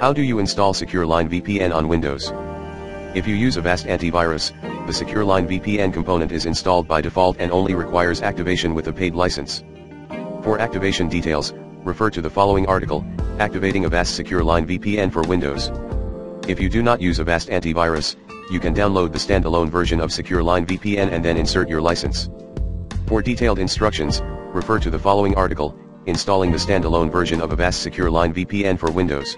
How do you install SecureLine VPN on Windows? If you use Avast Antivirus, the SecureLine VPN component is installed by default and only requires activation with a paid license. For activation details, refer to the following article, Activating Avast Secure Line VPN for Windows. If you do not use Avast Antivirus, you can download the standalone version of SecureLine VPN and then insert your license. For detailed instructions, refer to the following article, Installing the standalone version of Avast Secure Line VPN for Windows.